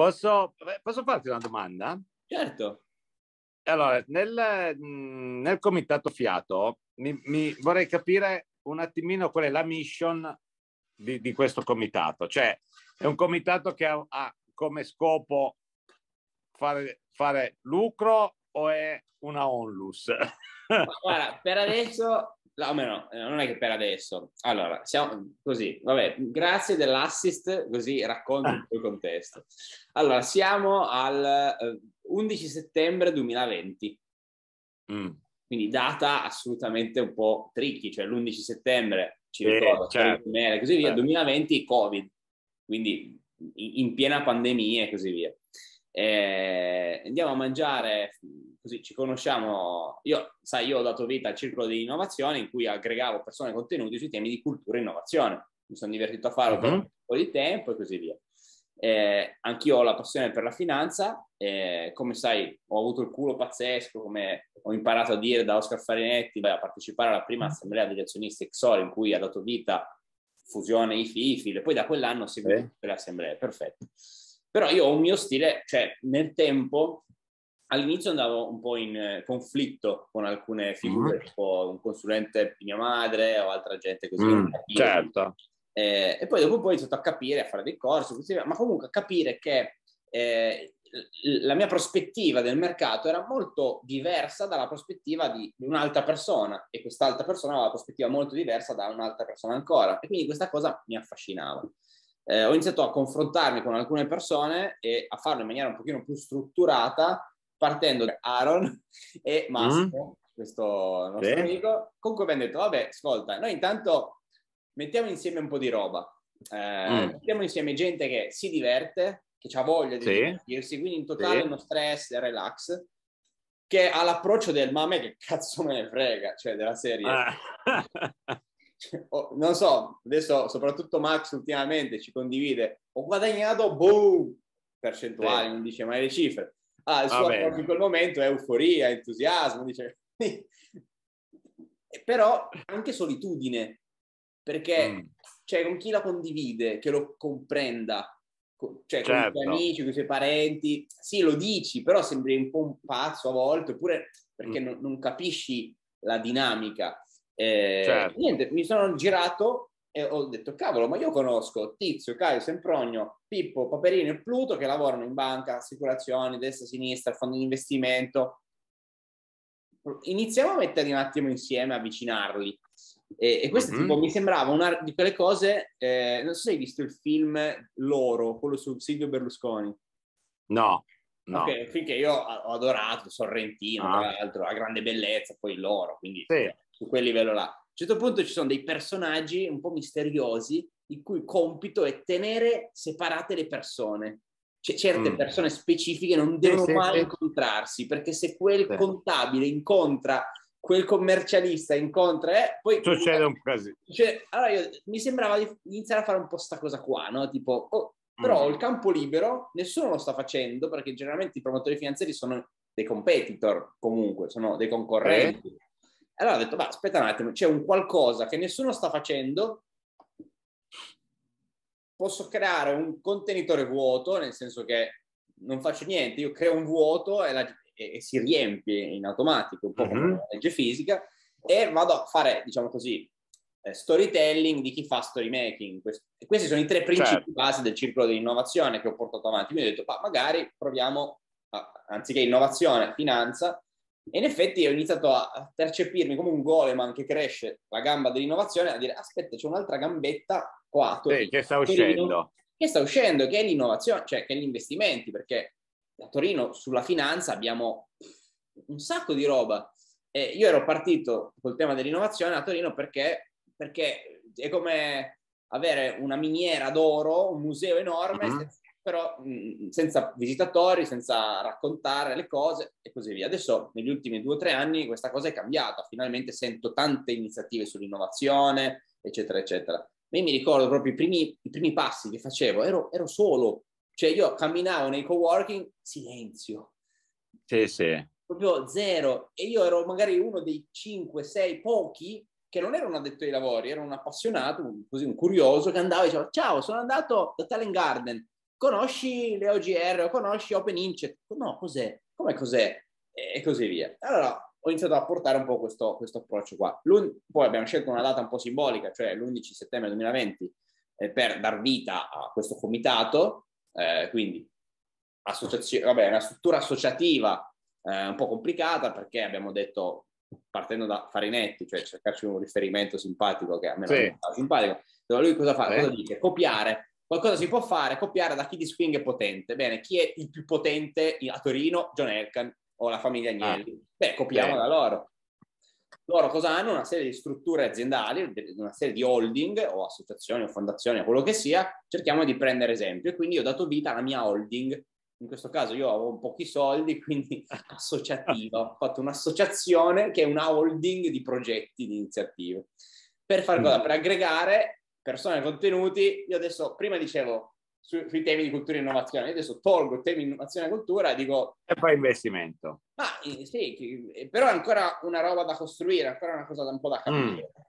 Posso, posso farti una domanda? Certo. Allora, nel, nel comitato Fiato mi, mi, vorrei capire un attimino qual è la mission di, di questo comitato. Cioè, è un comitato che ha, ha come scopo fare, fare lucro o è una onlus? Guarda, per adesso No, almeno eh, non è che per adesso. Allora, siamo così, vabbè, grazie dell'assist, così racconto il tuo contesto. Allora, siamo al eh, 11 settembre 2020. Mm. Quindi data assolutamente un po' tricky, cioè l'11 settembre, ci ricordo, certo. e così via, certo. 2020 Covid, quindi in, in piena pandemia e così via. Eh, andiamo a mangiare, così ci conosciamo. Io, sai, io ho dato vita al circolo di innovazione in cui aggregavo persone e contenuti sui temi di cultura e innovazione. Mi sono divertito a farlo per mhm. un po' di tempo e così via. Eh, anch'io ho la passione per la finanza, eh, come sai ho avuto il culo pazzesco, come ho imparato a dire da Oscar Farinetti, beh, a partecipare alla prima assemblea degli azionisti Exor in cui ha dato vita fusione IFI, IFIL e poi da quell'anno ho seguito eh. tutte le assemblee, perfetto. Però io ho un mio stile, cioè nel tempo, all'inizio andavo un po' in eh, conflitto con alcune figure, mm. tipo un consulente di mia madre o altra gente così. Mm, certo. Eh, e poi dopo un po' ho iniziato a capire, a fare dei corsi, ma comunque a capire che eh, la mia prospettiva del mercato era molto diversa dalla prospettiva di, di un'altra persona e quest'altra persona aveva una prospettiva molto diversa da un'altra persona ancora e quindi questa cosa mi affascinava eh, ho iniziato a confrontarmi con alcune persone e a farlo in maniera un pochino più strutturata, partendo da Aaron e Massimo, mm. questo nostro sì. amico, con cui abbiamo detto, vabbè, ascolta, noi intanto mettiamo insieme un po' di roba, eh, mm. mettiamo insieme gente che si diverte, che ha voglia di sì. divertirsi, quindi in totale sì. uno stress e relax, che ha l'approccio del ma a me che cazzo me ne frega, cioè della serie. Ah. non so, adesso soprattutto Max ultimamente ci condivide, ho guadagnato, boom, percentuali, sì. non dice mai le cifre. Ah, il suo approccio in quel momento è euforia, entusiasmo, dice... Però anche solitudine, perché mm. cioè, con chi la condivide, che lo comprenda, cioè certo. con i tuoi certo. amici, con i tuoi parenti, sì, lo dici, però sembri un po' un pazzo a volte, oppure perché mm. non, non capisci la dinamica. Eh, certo. Niente, mi sono girato e ho detto, cavolo, ma io conosco Tizio, Caio, Sempronio, Pippo, Paperino e Pluto che lavorano in banca, assicurazioni, destra, sinistra, fondi di investimento. Iniziamo a metterli un attimo insieme, avvicinarli. E, e questo mm-hmm. tipo, mi sembrava una di quelle cose, eh, non so se hai visto il film Loro, quello su Silvio Berlusconi. No. No. Okay, finché io ho adorato Sorrentino, ah. tra l'altro, a grande bellezza, poi loro, quindi sì su quel livello là. A un certo punto ci sono dei personaggi un po' misteriosi il cui compito è tenere separate le persone. C- certe mm. persone specifiche non devono sì, mai sì, incontrarsi perché se quel sì. contabile incontra quel commercialista incontra eh, poi succede un casino cioè, allora io, mi sembrava di iniziare a fare un po' sta cosa qua no? tipo oh, però mm. il campo libero nessuno lo sta facendo perché generalmente i promotori finanziari sono dei competitor comunque sono dei concorrenti eh allora ho detto, ma aspetta un attimo, c'è un qualcosa che nessuno sta facendo, posso creare un contenitore vuoto, nel senso che non faccio niente, io creo un vuoto e, la, e, e si riempie in automatico, un po' come mm-hmm. la legge fisica, e vado a fare, diciamo così, eh, storytelling di chi fa story making. Questi, questi sono i tre principi certo. base del circolo dell'innovazione che ho portato avanti. Mi ho detto, ma magari proviamo, a, anziché innovazione, finanza, e in effetti ho iniziato a percepirmi come un golem che cresce la gamba dell'innovazione, a dire aspetta c'è un'altra gambetta qua. Torino, sì, che sta uscendo. Che sta uscendo, che è l'innovazione, cioè che è gli investimenti, perché a Torino sulla finanza abbiamo un sacco di roba. E io ero partito col tema dell'innovazione a Torino perché, perché è come avere una miniera d'oro, un museo enorme, mm-hmm però mh, senza visitatori, senza raccontare le cose e così via. Adesso negli ultimi due o tre anni questa cosa è cambiata, finalmente sento tante iniziative sull'innovazione, eccetera, eccetera. Ma io mi ricordo proprio i primi, i primi passi che facevo, ero, ero solo, cioè io camminavo nei coworking, silenzio. Sì, sì. Proprio zero. E io ero magari uno dei cinque, sei, pochi che non ero un addetto ai lavori, ero un appassionato, un, così un curioso che andava e diceva ciao, sono andato da Talent Garden, conosci le OGR o conosci OpenIncet? No, cos'è? Come cos'è? E così via. Allora ho iniziato a portare un po' questo, questo approccio qua. Poi abbiamo scelto una data un po' simbolica, cioè l'11 settembre 2020, eh, per dar vita a questo comitato, eh, quindi vabbè, una struttura associativa eh, un po' complicata perché abbiamo detto, partendo da Farinetti, cioè cercarci un riferimento simpatico che a me sì. non è simpatico, dove lui cosa fa? Cosa dice? Copiare Qualcosa si può fare, copiare da chi di Swing è potente. Bene, chi è il più potente a Torino? John Elkan o la famiglia Agnelli. Ah. Beh, copiamo Bene. da loro. Loro cosa hanno? Una serie di strutture aziendali, una serie di holding o associazioni o fondazioni o quello che sia. Cerchiamo di prendere esempio. E quindi ho dato vita alla mia holding. In questo caso io avevo pochi soldi, quindi associativa. ho fatto un'associazione che è una holding di progetti, di iniziative. Per fare cosa? Per aggregare persone contenuti, io adesso prima dicevo su, sui temi di cultura e innovazione, io adesso tolgo i temi di innovazione e cultura e dico... E poi investimento. Ah, sì, però è ancora una roba da costruire, ancora una cosa da un po' da capire. Mm.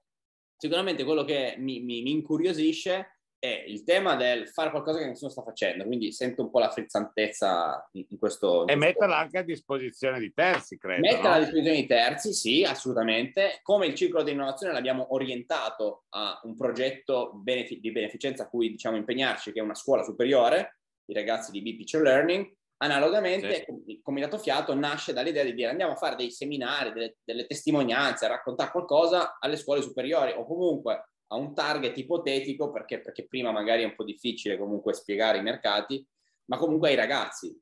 Sicuramente quello che mi, mi, mi incuriosisce è il tema del fare qualcosa che nessuno sta facendo, quindi sento un po' la frizzantezza in, in questo... E metterla anche a disposizione di terzi, credo. Metterla no? a disposizione di terzi, sì, assolutamente. Come il ciclo di innovazione l'abbiamo orientato a un progetto benefic- di beneficenza a cui diciamo impegnarci, che è una scuola superiore, i ragazzi di B-Picture Learning, Analogamente, sì. il Comitato Fiato nasce dall'idea di dire andiamo a fare dei seminari, delle, delle testimonianze, a raccontare qualcosa alle scuole superiori o comunque a un target ipotetico, perché, perché prima magari è un po' difficile comunque spiegare i mercati, ma comunque ai ragazzi.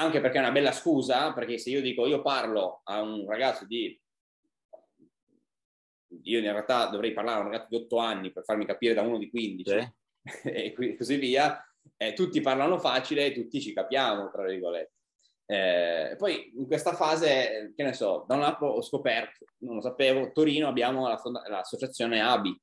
Anche perché è una bella scusa, perché se io dico io parlo a un ragazzo di... Io in realtà dovrei parlare a un ragazzo di 8 anni per farmi capire da uno di 15 sì. e così via, eh, tutti parlano facile e tutti ci capiamo, tra virgolette. Eh, poi in questa fase, che ne so, da un lato ho scoperto, non lo sapevo, Torino abbiamo la fonda- l'associazione ABI,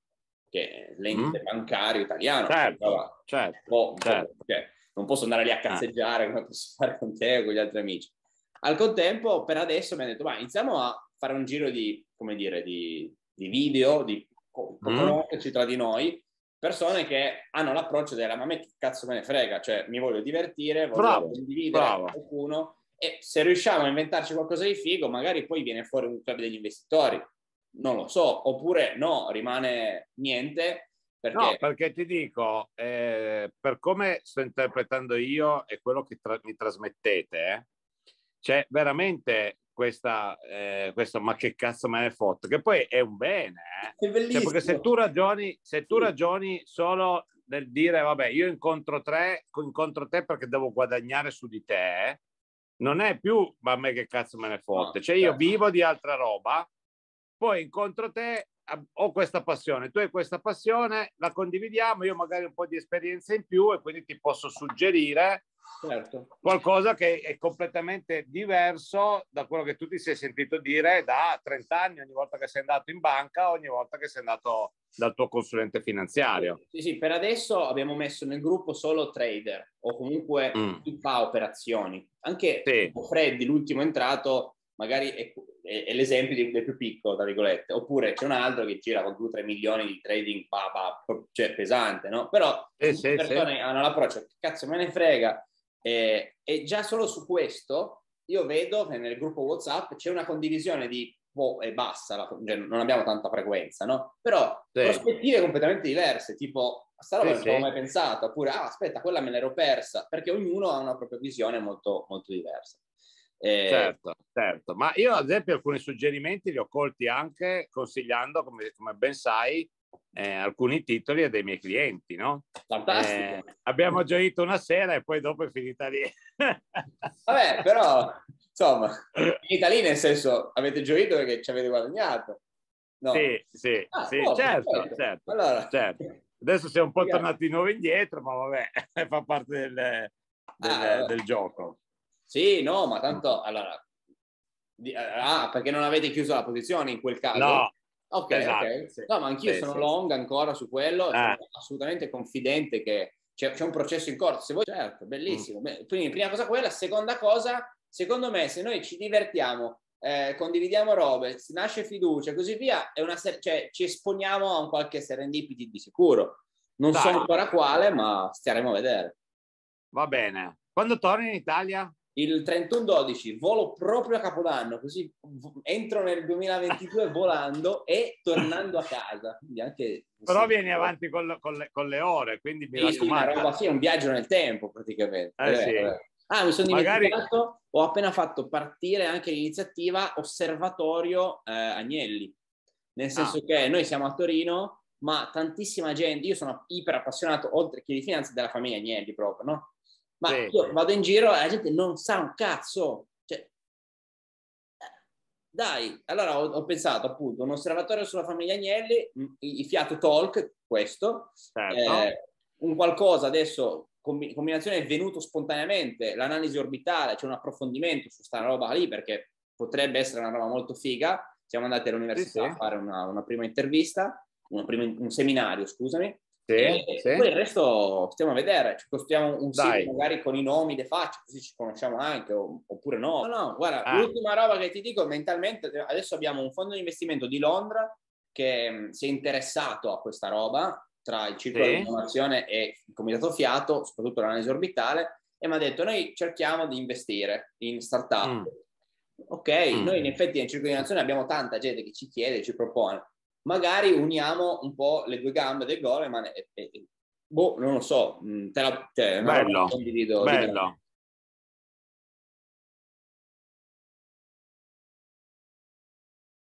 che è l'ente mm. bancario italiano. Certo, certo, certo. Cioè, non posso andare lì a cazzeggiare come posso fare con te o con gli altri amici. Al contempo, per adesso mi hanno detto, ma iniziamo a fare un giro di, come dire, di, di video, di mm. conoscerci tra di noi, persone che hanno l'approccio della ma a me che cazzo me ne frega, cioè mi voglio divertire, voglio bravo, condividere bravo. qualcuno e se riusciamo a inventarci qualcosa di figo, magari poi viene fuori un club degli investitori non lo so, oppure no, rimane niente. Perché... No, perché ti dico, eh, per come sto interpretando io e quello che tra- mi trasmettete, eh, c'è veramente questa, eh, questo ma che cazzo me ne foto, che poi è un bene. Eh. È bellissimo. Cioè, perché se tu ragioni, se tu ragioni solo nel dire, vabbè, io incontro tre, incontro te perché devo guadagnare su di te, non è più, ma a me che cazzo me ne fotte. No, cioè, io certo. vivo di altra roba poi incontro te, ho questa passione, tu hai questa passione, la condividiamo, io magari un po' di esperienza in più e quindi ti posso suggerire certo. qualcosa che è completamente diverso da quello che tu ti sei sentito dire da 30 anni, ogni volta che sei andato in banca, ogni volta che sei andato dal tuo consulente finanziario. Sì, sì, per adesso abbiamo messo nel gruppo solo trader o comunque mm. chi fa operazioni. Anche sì. Freddy, l'ultimo entrato, magari è, è, è l'esempio del più piccolo, tra virgolette, oppure c'è un altro che gira con 2-3 milioni di trading, bah, bah, cioè pesante, no? Però eh, le sì, persone sì. hanno l'approccio, che cazzo me ne frega, e, e già solo su questo io vedo che nel gruppo WhatsApp c'è una condivisione di boh, e basta, la, cioè, non abbiamo tanta frequenza, no? Però sì. prospettive completamente diverse, tipo sta roba sì, non sì. avevo mai pensato, oppure ah, aspetta, quella me l'ero persa, perché ognuno ha una propria visione molto, molto diversa. Eh, certo, certo, ma io ad esempio alcuni suggerimenti li ho colti anche consigliando, come, come ben sai, eh, alcuni titoli a dei miei clienti, no? Fantastico. Eh, abbiamo gioito una sera e poi dopo è finita lì. Vabbè, però, insomma, finita lì nel senso, avete gioito perché ci avete guadagnato. No. Sì, sì, ah, sì oh, certo, certo, allora. certo. Adesso siamo un po' tornati di nuovo indietro, ma vabbè, fa parte del, del, ah, del gioco. Sì, no, ma tanto allora. Di, ah, perché non avete chiuso la posizione in quel caso? No. Ok, esatto, ok. Sì. No, ma anch'io sì, sono sì. long ancora su quello, sono assolutamente confidente che c'è, c'è, un processo in corso. Se vuoi, certo, bellissimo. Mm. Quindi, prima cosa quella, seconda cosa, secondo me, se noi ci divertiamo, eh, condividiamo robe, nasce fiducia e così via, è una ser- cioè, ci esponiamo a un qualche serendipity di sicuro. Non Dai. so ancora quale, ma staremo a vedere. Va bene. Quando torni in Italia? Il 31-12, volo proprio a Capodanno, così entro nel 2022 volando e tornando a casa. Anche, Però sì, vieni avanti con, con, le, con, le, ore, quindi mi sì, una roba, sì, è un viaggio nel tempo praticamente. Eh, eh, sì. Ah, mi sono dimenticato, Magari... ho appena fatto partire anche l'iniziativa Osservatorio eh, Agnelli, nel senso ah. che noi siamo a Torino, ma tantissima gente, io sono iper appassionato, oltre che di finanza, della famiglia Agnelli proprio, no? Ma sì. io vado in giro e la gente non sa un cazzo. Cioè, eh, dai, allora ho, ho, pensato appunto un osservatorio sulla famiglia Agnelli, mm, i, i Fiato Talk, questo, certo. eh, un qualcosa adesso, combinazione è venuto spontaneamente, l'analisi orbitale, c'è cioè un approfondimento su sta roba lì perché potrebbe essere una roba molto figa. Siamo andati all'università sì, sì. a fare una, una prima intervista, una prima, un seminario, scusami, sì, e sì. poi il resto stiamo a vedere, ci costruiamo un Dai. sito magari con i nomi, le facce, così ci conosciamo anche, oppure no. No, no, guarda, ah. l'ultima roba che ti dico mentalmente, adesso abbiamo un fondo di investimento di Londra che mh, si è interessato a questa roba tra il circolo sì. di innovazione e il comitato fiato, soprattutto l'analisi orbitale, e mi ha detto noi cerchiamo di investire in startup. Mm. Ok, mm. noi in effetti nel circolo di innovazione abbiamo tanta gente che ci chiede, ci propone magari uniamo un po' le due gambe del Goleman e, e, boh, non lo so, mm, te la, cioè, bello, bello.